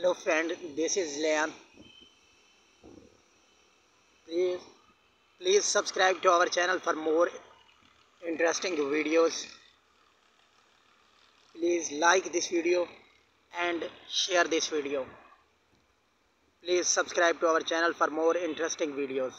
hello friend. This is leon please please subscribe to our channel for more interesting videos. Please like this video and share this video. Please subscribe to our channel for more interesting videos.